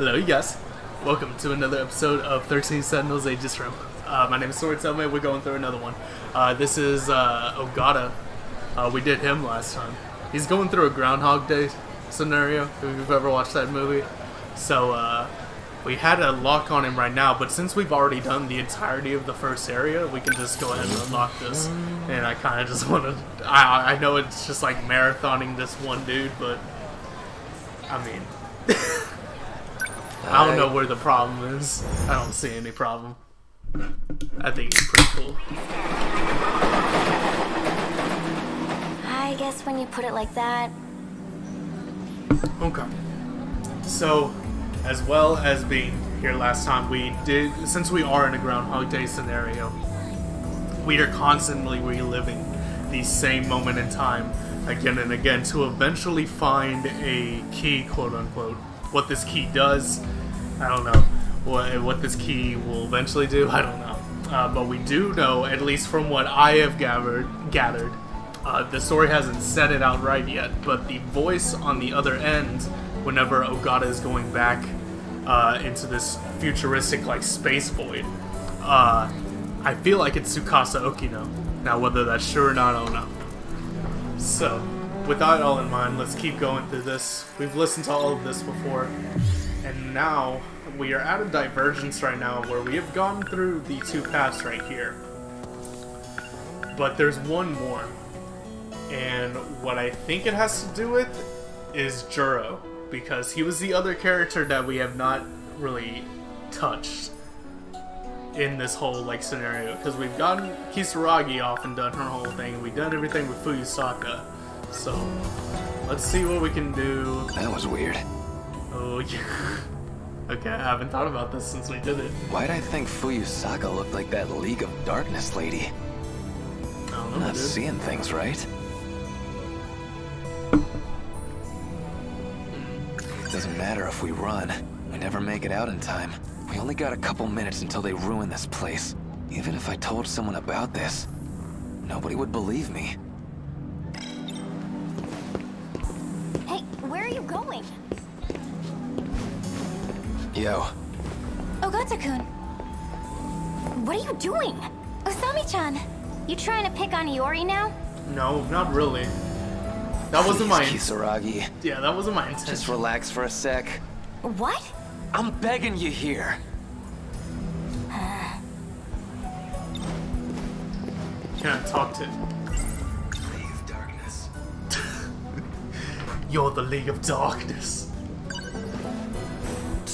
Hello, you guys. Welcome to another episode of 13 Sentinels Aegis Rim. Uh, my name is Sword Selma. We're going through another one. Uh, this is uh, Ogata. Uh, we did him last time. He's going through a Groundhog Day scenario, if you've ever watched that movie. So, uh, we had a lock on him right now, but since we've already done the entirety of the first area, we can just go ahead and unlock this. And I kind of just want to... I, I know it's just like marathoning this one dude, but... I mean... I don't know where the problem is. I don't see any problem. I think it's pretty cool. I guess when you put it like that, Okay. So, as well as being here last time, we did, since we are in a Groundhog Day scenario, we are constantly reliving the same moment in time again and again to eventually find a key, quote unquote. What this key does, I don't know. What, what this key will eventually do, I don't know. Uh, but we do know, at least from what I have gathered, gathered uh, the story hasn't said it outright yet, but the voice on the other end, whenever Ogata is going back uh, into this futuristic like space void, uh, I feel like it's Tsukasa Okino. Now, whether that's true or not, I don't know. So, with that all in mind, let's keep going through this. We've listened to all of this before, and now we are at a divergence right now where we have gone through the two paths right here. But there's one more. And what I think it has to do with is Juro, because he was the other character that we have not really touched in this whole like scenario. Because we've gotten Kisaragi off and done her whole thing, we've done everything with Fuyusaka. So let's see what we can do. That was weird. Oh yeah. okay, I haven't thought about this since we did it. Why'd I think Fuyusaka looked like that League of Darkness lady? I don't know. I'm not dude. seeing things right. It Doesn't matter if we run. We never make it out in time. We only got a couple minutes until they ruin this place. Even if I told someone about this, nobody would believe me. hey, where are you going? Yo, Ogata-kun. What are you doing? Osami-chan, you trying to pick on Iori now? No, not really. That wasn't my. please, Kisaragi. Yeah, that wasn't my intention. Just relax for a sec. What? I'm begging you here. Can't talk to? League Darkness. You're the League of Darkness.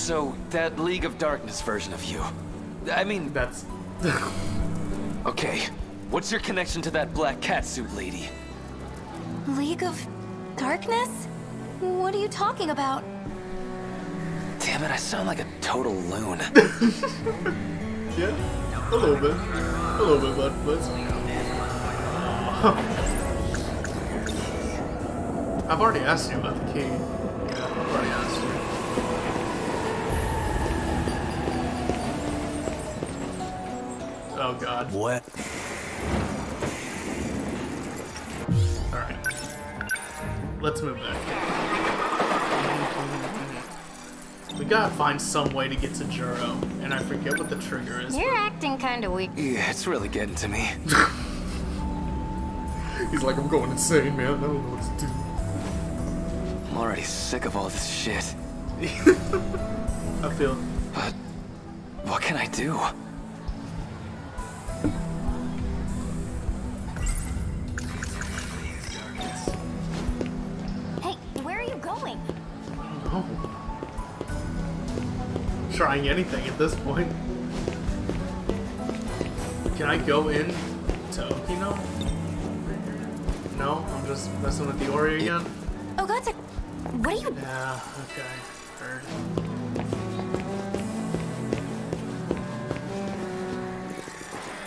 So, that League of Darkness version of you. I mean, That's. okay, what's your connection to that black catsuit lady? League of Darkness? What are you talking about? Damn it, I sound like a total loon. yeah, a little bit, a little bit, but but. I've already asked you about the key. Oh God. what? All right. Let's move back. We gotta find some way to get to Juro, and I forget what the trigger is. You're acting kinda weak. Yeah, it's really getting to me. He's like, I'm going insane, man. I don't know what to do. I'm already sick of all this shit. I feel. But what can I do? Trying anything at this point. Can I go in to Okino? No, I'm just messing with the Ori again. Oh, Ogata, what are you... Yeah, okay. Heard.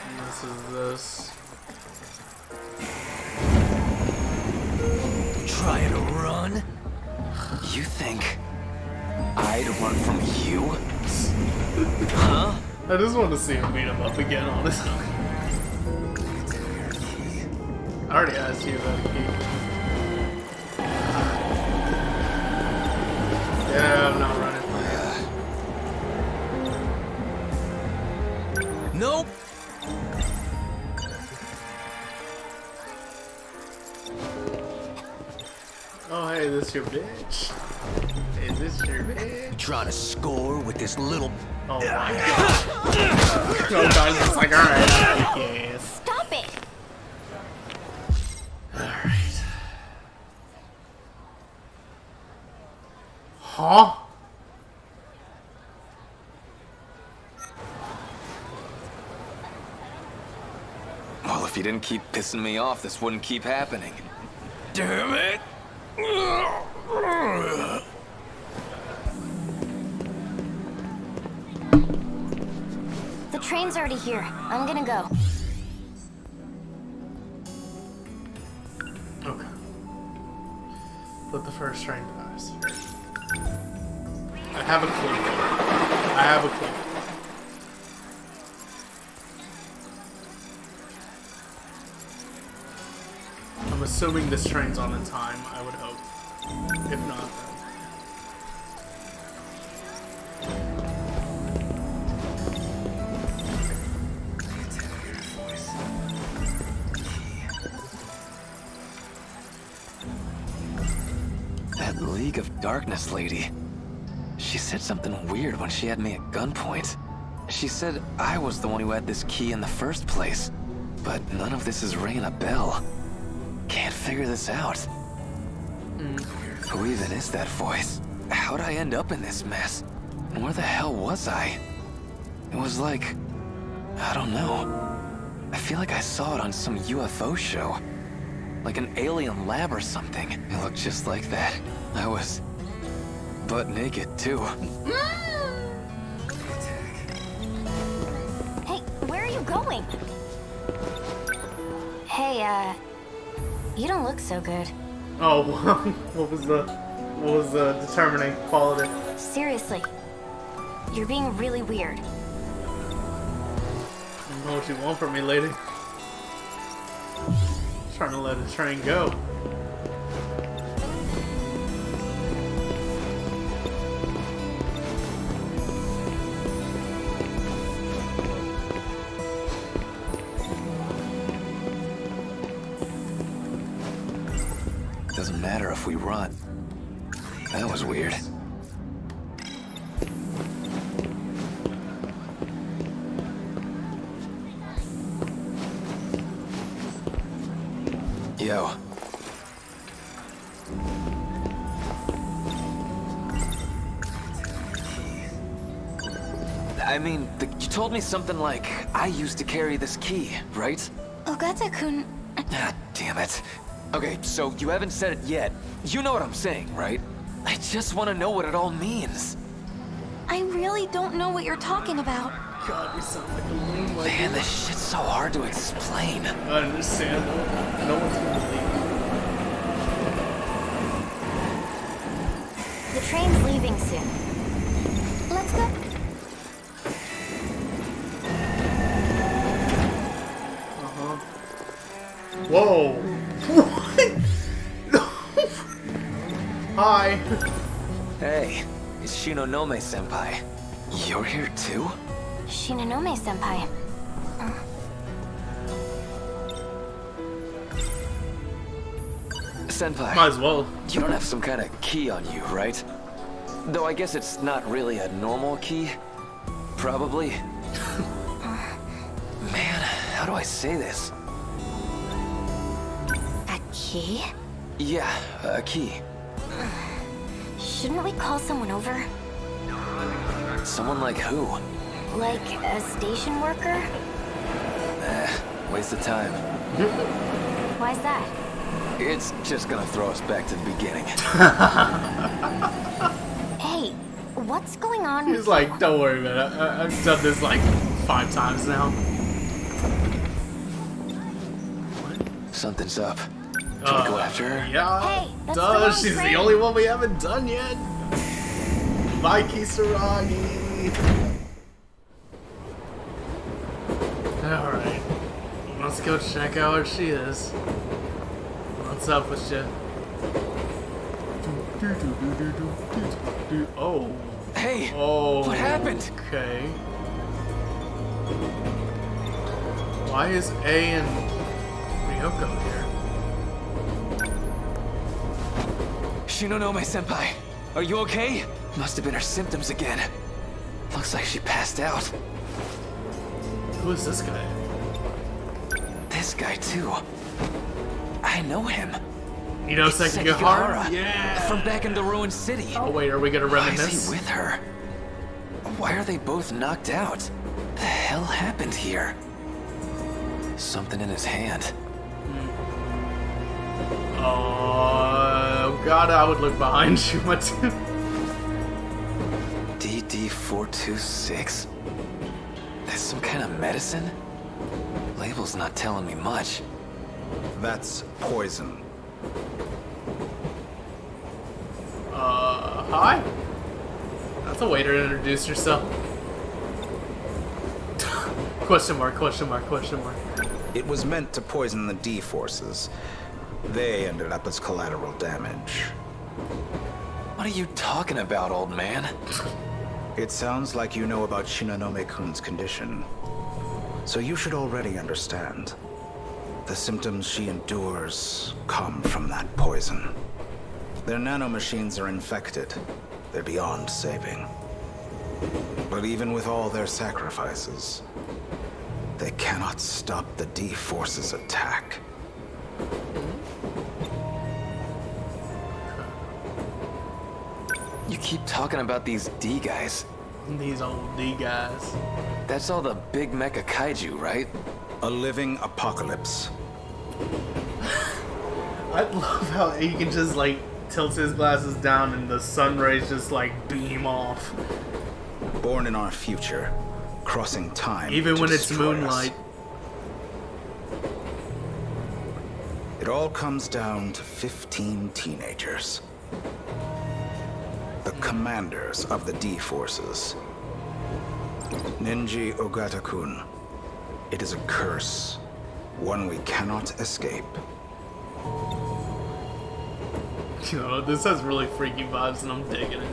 And This is this. Trying to run? You think I'd run from you? Huh? I just want to see him beat him up again, honestly. I already asked you about a key. Yeah, I'm not running. Nope. Oh, hey, this your bitch. Trying to score with this little. Oh my god. oh god, it's like, alright, yes. Stop it! Alright. Huh? Well, if you didn't keep pissing me off, this wouldn't keep happening. Damn it! Train's already here. I'm gonna go. Okay. Let the first train pass. I have a clue. I have a clue. I'm assuming this train's on in time, I would hope. If not, Of Darkness lady. She said something weird when she had me at gunpoint. She said I was the one who had this key in the first place. But none of this is ringing a bell. Can't figure this out. Who even is that voice? How'd I end up in this mess? Where the hell was I? It was like... I don't know. I feel like I saw it on some UFO show. Like an alien lab or something. It looked just like that. I was... butt naked, too. Hey, where are you going? Hey, uh... You don't look so good. Oh, what was the what was the determining quality? Seriously. You're being really weird. I don't know what you want from me, lady. Trying to let a train go. Yo. I mean, the, you told me something like, I used to carry this key, right? Ogata-kun... Ah, damn it. Okay, so you haven't said it yet. You know what I'm saying, right? I just want to know what it all means. I really don't know what you're talking about. God, you sound like a loon like Man, this shit's so hard to explain. I understand. No one's gonna believe. The train's leaving soon. Let's go. Uh-huh. Whoa! What? Hi! Hey, it's Shinonome senpai. You're here too? Shinonome-senpai. Senpai, Might as well. you don't have some kind of key on you, right? Though I guess it's not really a normal key. Probably. Man, how do I say this? A key? Yeah, a key. Shouldn't we call someone over? Someone like who? Like a station worker? Eh, waste of time. Why's that? It's just gonna throw us back to the beginning. Hey, what's going on with He's like, don't worry about it. I- I've done this like five times now. Something's up. Should we go after her? Yeah. Hey, that's Duh, wrong she's train. the only one we haven't done yet. Bye, Kisaragi. Alright. Let's go check out where she is. What's up with you? Oh. Hey! Oh. What happened? Okay. Why is A and Ryoko here? Shinonome senpai, are you okay? Must have been her symptoms again. Looks like she passed out. Who is this guy? Guy too. I know him. You know It's Sekigahara? Yeah. From back in the ruined city. Oh wait, are we gonna Why is reminisce? he with her? Why are they both knocked out? The hell happened here? Something in his hand. Hmm. Oh God, I would look behind you. What? DD426? That's some kind of medicine? Label's not telling me much. That's poison. uh, hi. That's a way to introduce yourself. question mark? Question mark? Question mark? It was meant to poison the D-forces. They ended up as collateral damage. What are you talking about, old man? It sounds like you know about Shinonome-kun's condition. So you should already understand. The symptoms she endures come from that poison. Their nanomachines are infected. They're beyond saving. But even with all their sacrifices, they cannot stop the D-Force's attack. You keep talking about these D guys. These old D guys. That's all the big mecha kaiju, right? A living apocalypse. I love how he can just like tilt his glasses down and the sun rays just like beam off. Born in our future, crossing time. Even to when it's destroy us. moonlight. It all comes down to 15 teenagers. The commanders of the D-Forces. Nenji Ogata-kun. It is a curse. One we cannot escape. You oh, know, this has really freaky vibes and I'm digging it.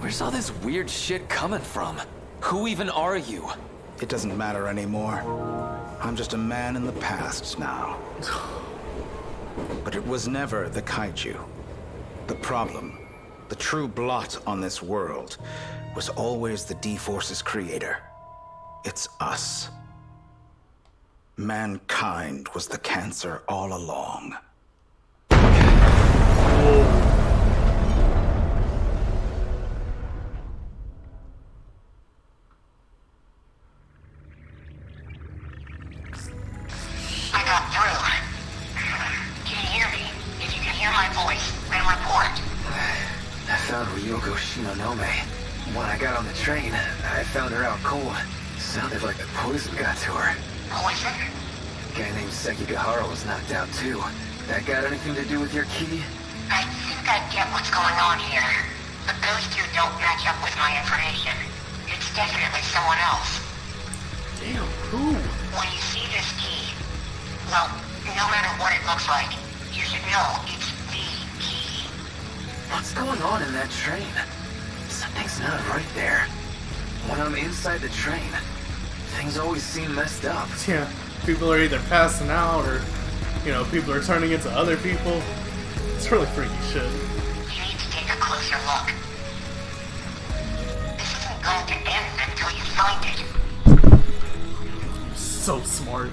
Where's all this weird shit coming from? Who even are you? It doesn't matter anymore. I'm just a man in the past now. But it was never the kaiju. The problem, the true blot on this world, was always the D-Force's creator. It's us. Mankind was the cancer all along. Found her out cold. Sounded like the poison got to her. Poison? A guy named Sekigahara was knocked out too. That got anything to do with your key? I think I get what's going on here. But those two don't match up with my information. It's definitely someone else. Damn, who? When you see this key, well, no matter what it looks like, you should know it's the key. What's going on in that train? Something's not right there. When I'm inside the train, things always seem messed up. Yeah, people are either passing out or, you know, people are turning into other people. It's really freaky shit. You need to take a closer look. This isn't going to end until you find it. So smart.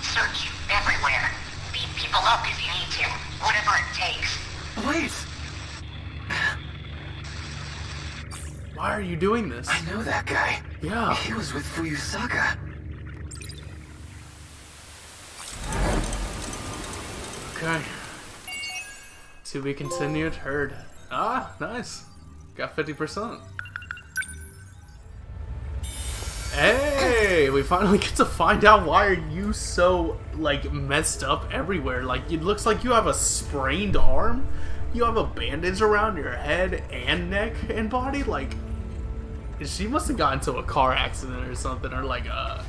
Search everywhere. Beat people up if you need to. Whatever it takes. Wait! Why are you doing this? I know that guy. Yeah. He was with Fuyusaka. Okay. To be continued. Heard. Ah, nice. Got 50%. Hey, we finally get to find out why are you so like messed up everywhere. Like it looks like you have a sprained arm. You have a bandage around your head and neck and body. Like she must have gotten into a car accident or something, or like uh,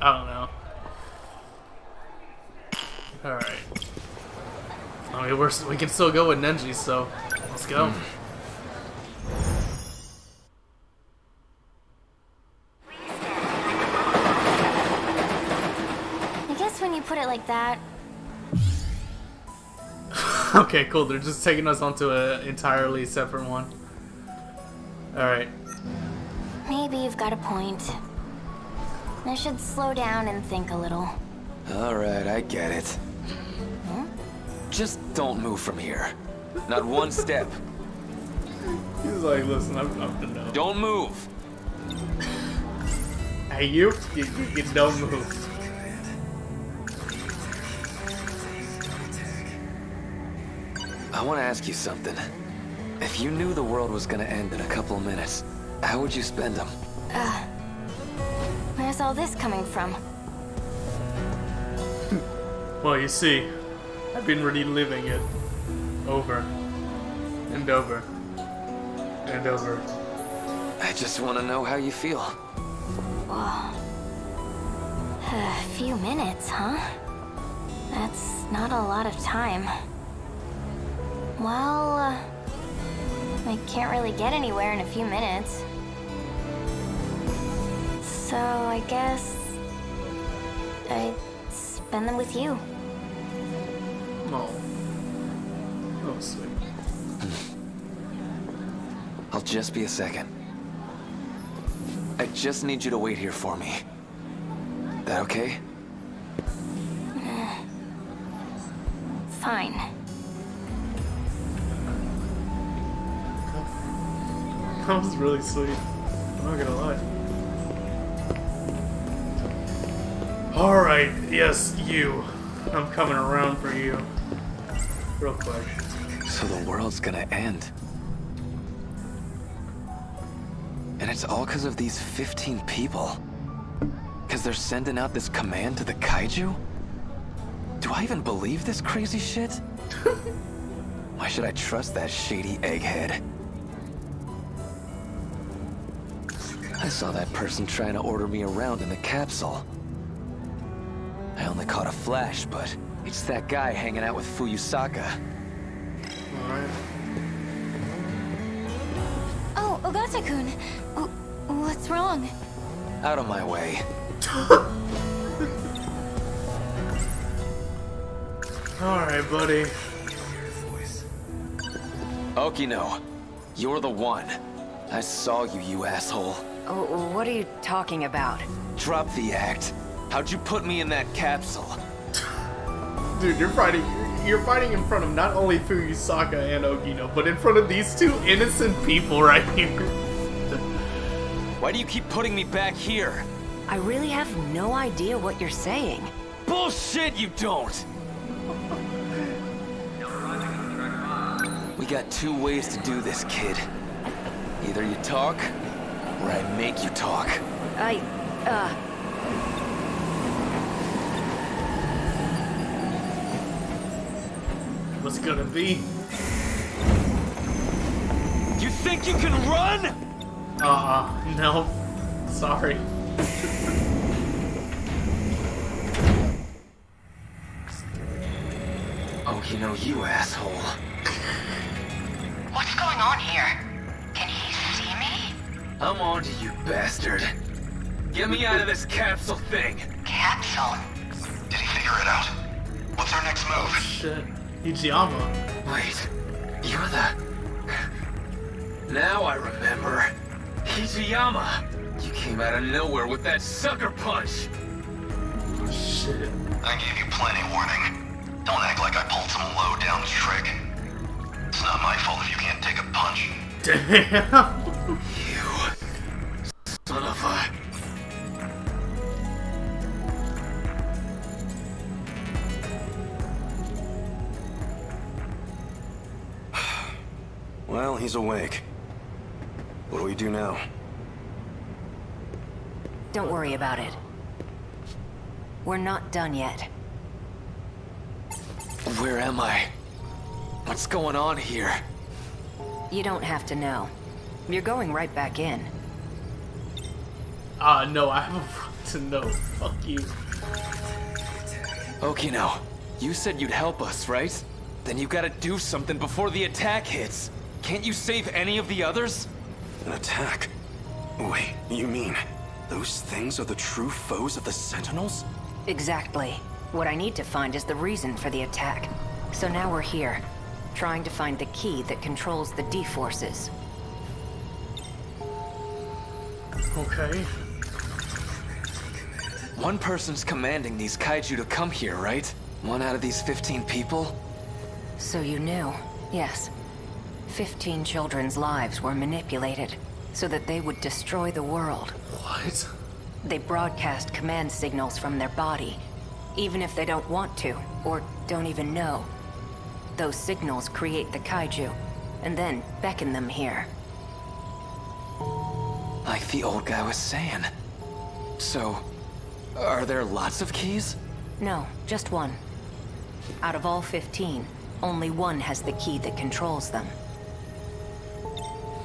I don't know. All right. I mean, we're we can still go with Nenji, so let's go. I guess when you put it like that, Okay, cool. They're just taking us onto an entirely separate one. Alright. Maybe you've got a point. I should slow down and think a little. Alright, I get it. Hmm? Just don't move from here. Not one step. He's like, listen, I'm up to no. Don't move. Hey, you, you, you don't move. I want to ask you something. If you knew the world was gonna end in a couple of minutes, how would you spend them? Where's all this coming from? Well, you see, I've been reliving it over and over and over. I just want to know how you feel. A few minutes, huh? That's not a lot of time. Well, uh, I can't really get anywhere in a few minutes. So I guess I'd spend them with you. Oh. Oh, sweet. I'll just be a second. I just need you to wait here for me. That okay? Fine. That was really sweet. I'm not gonna lie. Alright, yes, you. I'm coming around for you. Real quick. So the world's gonna end. And it's all because of these 15 people. Because they're sending out this command to the kaiju? Do I even believe this crazy shit? Why should I trust that shady egghead? I saw that person trying to order me around in the capsule. I only caught a flash, but it's that guy hanging out with Fuyusaka. Alright. Oh, Ogata-kun. Oh, what's wrong? Out of my way. Alright, buddy. Okino, you're the one. I saw you, you asshole. Oh, what are you talking about? Drop the act. How'd you put me in that capsule? Dude, you're fighting. You're fighting in front of not only Fuyusaka and Okino, but in front of these two innocent people right here. Why do you keep putting me back here? I really have no idea what you're saying. Bullshit, you don't! We got two ways to do this, kid. Either you talk, or I make you talk. I, uh, What's it gonna be? You think you can run? Uh, no. Sorry. Okino, you asshole. What's going on here? Can he see me? I'm on to you, bastard. Get me out of this capsule thing. Capsule? Did he figure it out? What's our next move? Shit. Hijiyama. Wait, you're the... Now I remember. Hijiyama! You came out of nowhere with that sucker punch! Oh, shit. I gave you plenty warning. Don't act like I pulled some low-down trick. It's not my fault if you can't take a punch. Damn. Well, he's awake. What do we do now? don't worry about it. We're not done yet. Where am I? What's going on here? You don't have to know. You're going right back in. Ah, no, I have a right to know. Fuck you. Okino, you said you'd help us, right? Then you gotta do something before the attack hits. Can't you save any of the others? An attack? Wait, you mean those things are the true foes of the Sentinels? Exactly. What I need to find is the reason for the attack. So now we're here. trying to find the key that controls the D-forces. Okay. One person's commanding these kaiju to come here, right? One out of these 15 people? So you knew, yes. Fifteen children's lives were manipulated so that they would destroy the world. What? They broadcast command signals from their body, even if they don't want to, or don't even know. Those signals create the kaiju, and then beckon them here. Like the old guy was saying. So, are there lots of keys? No, just one. Out of all 15, only one has the key that controls them.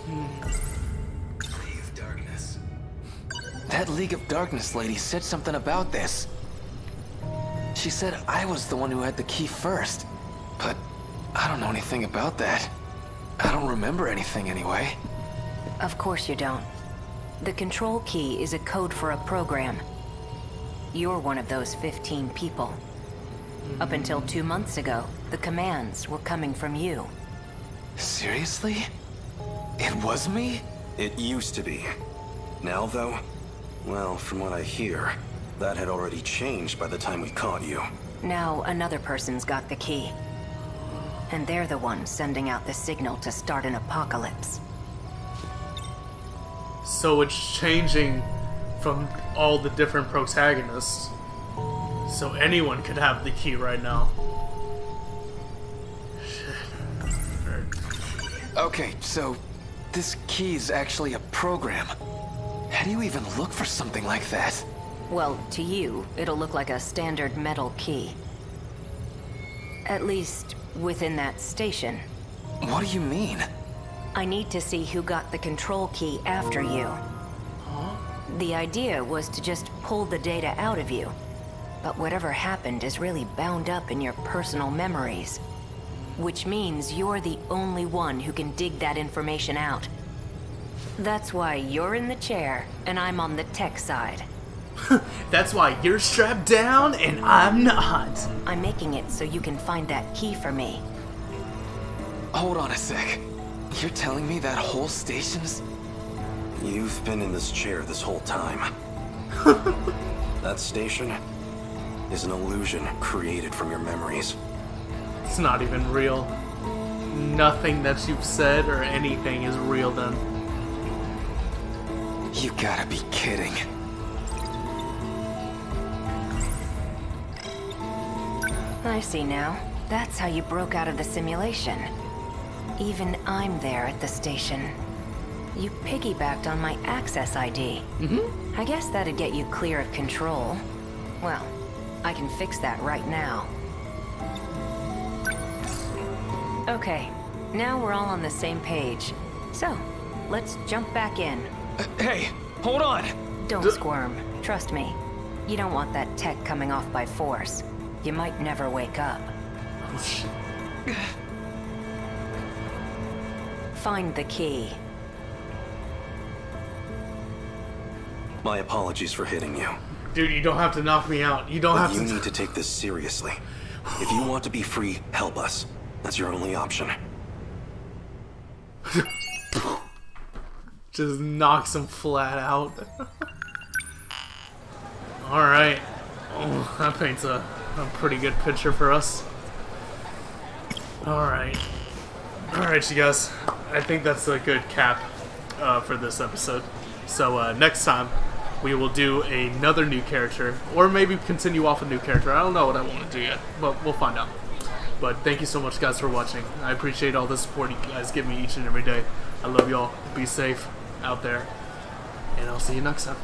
League of Darkness. That League of Darkness lady said something about this. She said I was the one who had the key first. But I don't know anything about that. I don't remember anything anyway. Of course you don't. The control key is a code for a program. You're one of those 15 people. Up until two months ago, the commands were coming from you. Seriously? It was me? It used to be. Now, though, well, from what I hear, that had already changed by the time we caught you. Now another person's got the key. And they're the ones sending out the signal to start an apocalypse. So it's changing from all the different protagonists. So anyone could have the key right now. Shit. Okay, so this key is actually a program. How do you even look for something like that? Well, to you, it'll look like a standard metal key. At least, within that station. What do you mean? I need to see who got the control key after you. Huh? The idea was to just pull the data out of you. But whatever happened is really bound up in your personal memories. Which means you're the only one who can dig that information out. That's why you're in the chair and I'm on the tech side. That's why you're strapped down and I'm not. I'm making it so you can find that key for me. Hold on a sec. You're telling me that whole station's... You've been in this chair this whole time. that station is an illusion created from your memories. It's not even real. Nothing that you've said or anything is real then. You gotta be kidding. I see now. That's how you broke out of the simulation. Even I'm there at the station. You piggybacked on my access ID. Mm-hmm. I guess that'd get you clear of control. Well, I can fix that right now. Okay, now we're all on the same page. So, let's jump back in. Uh, hey, hold on! Don't squirm. Trust me. You don't want that tech coming off by force. You might never wake up. Find the key. My apologies for hitting you. Dude, you don't have to knock me out. You don't But have you to. You need to take this seriously. If you want to be free, help us. That's your only option. Just knocks him flat out. Alright. Oh, that paints a, a pretty good picture for us. Alright. Alright, you guys. I think that's a good cap uh, for this episode. So uh, next time, we will do another new character, or maybe continue off a new character. I don't know what I want to do yet, but we'll find out. But thank you so much, guys, for watching. I appreciate all the support you guys give me each and every day. I love y'all. Be safe out there. And I'll see you next time.